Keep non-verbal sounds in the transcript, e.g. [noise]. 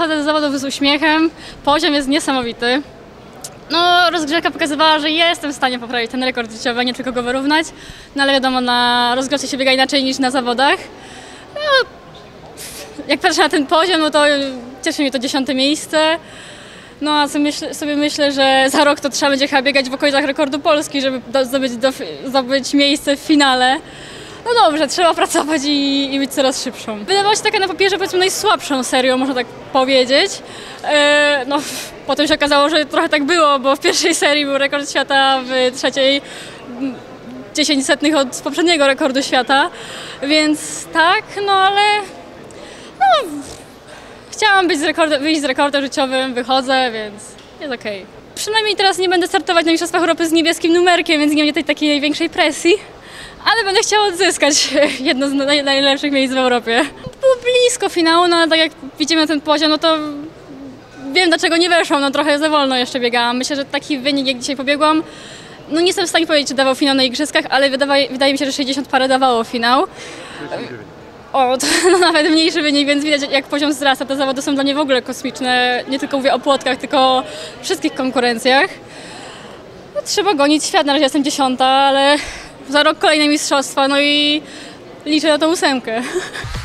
wychodzę z zawodów z uśmiechem, poziom jest niesamowity. No, rozgrzewka pokazywała, że jestem w stanie poprawić ten rekord życiowy, nie tylko go wyrównać. No ale wiadomo, na rozgrzewce się biega inaczej niż na zawodach. No, jak patrzę na ten poziom, no to cieszy mnie to dziesiąte miejsce. No a sobie myślę, że za rok to trzeba będzie chyba biegać w okolicach rekordu Polski, żeby do, zdobyć, do, zdobyć miejsce w finale. No dobrze, trzeba pracować i, i być coraz szybszą. Wydawała się taka na papierze powiedzmy najsłabszą serią, można tak powiedzieć. E, no, potem się okazało, że trochę tak było, bo w pierwszej serii był rekord świata, w trzeciej mm, 10 setnych od poprzedniego rekordu świata, więc tak, no ale no, chciałam być z rekordem, wyjść z rekordem życiowym, wychodzę, więc jest okej. Przynajmniej teraz nie będę startować na Mistrzostwach Europy z niebieskim numerkiem, więc nie będzie tej takiej największej presji, ale będę chciała odzyskać [laughs] jedno z naj, najlepszych miejsc w Europie. Było blisko finału, no ale tak jak widzimy ten poziom, no to wiem dlaczego nie weszłam, no trochę za wolno jeszcze biegałam. Myślę, że taki wynik jak dzisiaj pobiegłam, no nie jestem w stanie powiedzieć, czy dawał finał na igrzyskach, ale wydaje, wydaje mi się, że 60 parę dawało finał. O, to [laughs] no, nawet mniejszy wynik, więc widać jak poziom wzrasta. Te zawody są dla mnie w ogóle kosmiczne. Nie tylko mówię o płotkach, tylko o wszystkich konkurencjach. No, trzeba gonić świat, na razie jestem dziesiąta, ale za rok kolejne mistrzostwa, no i liczę na tą ósemkę. [laughs]